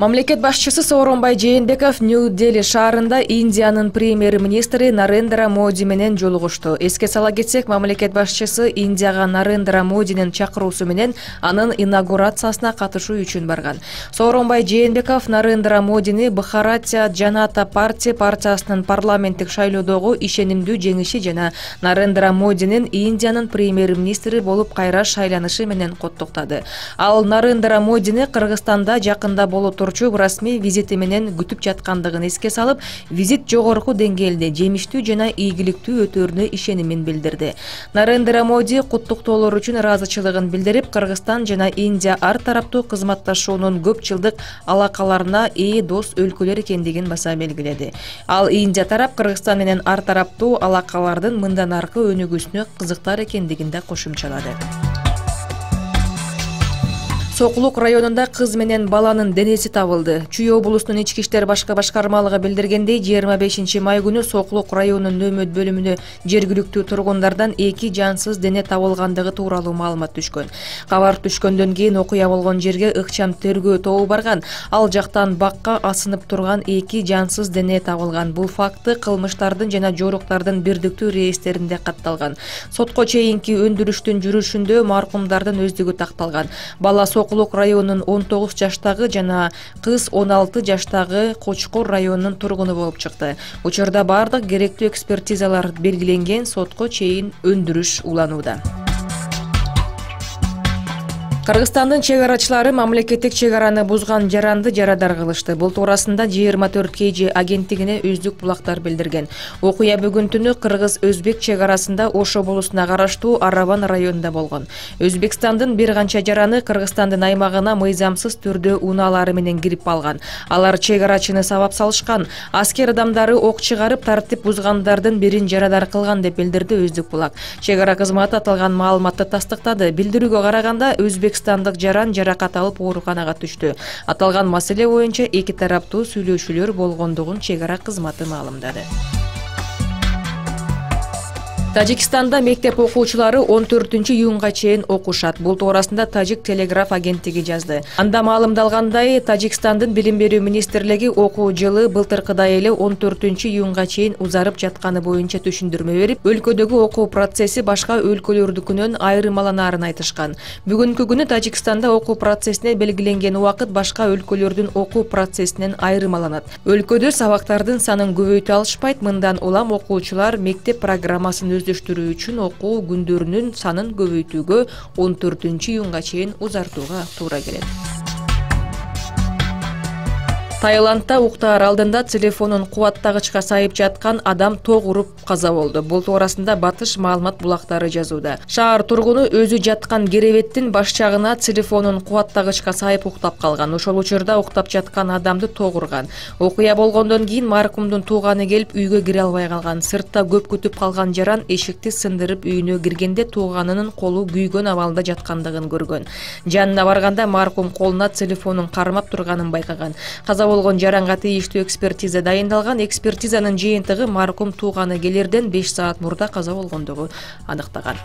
мамлекет башчысы сооронбай жээнбеков нью дели шаарында индиянын премьер министри нарендра моди менен жолугушту. Эске сала кетсек мамлекет башчысы индияга нарендра модинин чакыруусу менен анын инаугурациясына катышуу үчүн барган. Сооронбай жээнбеков нарендра модини бхаратия жаната партия партиясынын парламенттик шайлоодогу ишенимдүү жеңиши жана нарендра модинин индиянын премьер министри болуп кайра шайланышы менен куттуктады ал нарендра модини кыргызстанда жакында боло расмий визити менен күтүп жаткандыгын эске салып визит жогорку деңгээлде жемиштүү жана ийгиликтүү өтөрүнө ишенимин билдирди. Нарендра моди куттуктоолор үчүн ыраазычылыгын билдирип кыргызстан жана индия ар тараптуу кызматташуунун көп жылдык алакаларына ээ дос өлкөлөр экендигин баса белгиледи. Ал индия тарап кыргызстан менен ар тараптуу алакалардын мындан аркы өнүгүүсүнө кызыктар экендигин да кошумчалады сокулук районунда кыз менен баланын денеси табылды. Чүй облусунун ички иштер башкы башкармалыгы билдиргендей жыйырма бешинчи май күнү сокулук районунун нөөмөт бөлүмүнө жергиликтүү тургундардан эки жансыз дене табылгандыгы тууралуу маалымат түшкөн. Кабар түшкөндөн кийин окуя болгон жерге ыкчам тергөө тобу барган. Ал жактан бакка асынып турган эки жансыз дене табылган. Бул факты кылмыштардын жана жоруктардын бирдиктүү реестеринде катталган. Сотко чейинки өндүрүштүн жүрүшүндө маркумдардын өздүгү такталган. Бала сокулук районунун он тогуз жаштагы жана кыз он алты жаштагы кочкор районунун тургуну болуп чыкты. Учурда баардык керектүү экспертизалар белгиленген сотко чейин өндүрүш уланууда кыргызстандын чек арачылары мамлекеттик чек араны бузган жаранды жарадар кылышты. Бул туурасында жыйырма төрт kg агенттигине өздүк булактар билдирген. Окуя бүгүн түнү кыргыз өзбек чек арасында ош облусуна караштуу араван районунда болгон. Өзбекстандын бир канча жараны кыргызстандын аймагына мыйзамсыз түрдө унаалары менен кирип алган. Алар чек арачыны сабап салышкан. Аскер адамдары ок чыгарып тартип бузгандардын бирин жарадар кылган деп билдирди өздүк булак. Чек ара кызматы аталган маалыматты тастыктады. Билдирүүгө караганда өзбек өзбекстандык жаран жаракат алып ооруканага түштү. Аталган маселе боюнча эки тараптуу сүйлөшүүлөр болгондугун чек ара кызматы маалымдады тажикстанда мектеп окуучулары он төртүнчү июнга чейин окушат. Бул туурасында тажик телеграф агенттиги жазды. Анда маалымдалгандай тажикстандын билим берүү министрлиги окуу жылы былтыркыдай эле он төртүнчү июнга чейин узарып жатканы боюнча түшүндүрмө берип өлкөдөгү окуу процесси башка өлкөлөрдүкүнөн айырмаланаарын айтышкан. Бүгүнкү күнү тажикстанда окуу процессине белгиленген убакыт башка өлкөлөрдүн окуу процессинен айырмаланат. Өлкөдө сабактардын санын көбөйтө алышпайт. Мындан улам окуучулар мектеп программасын өздөштүрүү үчүн окуу күндөрүнүн санын көбөйтүүгө он төртүнчү июнга чейин узартууга туура келет таиландда уктаар алдында телефонун кубаттагычка сайып жаткан адам ток уруп каза болду. Бул туурасында батыш маалымат булактары жазууда. Шаар тургуну өзү жаткан керебеттин баш жагына телефонун кубаттагычка сайып уктап калган. Ошол учурда уктап жаткан адамды ток урган. Окуя болгондон кийин маркумдун тууганы келип үйгө кире албай калган. Сыртта көп күтүп калган жаран эшикти сындырып үйүнө киргенде тууганынын колу күйгөн абалда жаткандыгын көргөн. Жанына барганда маркум колуна телефонун кармап турганын байкаган болгон жаранга тийиштүү экспертиза дайындалган. Экспертизанын жыйынтыгы маркум тууганы келерден беш саат мурда каза болгондугу аныктаган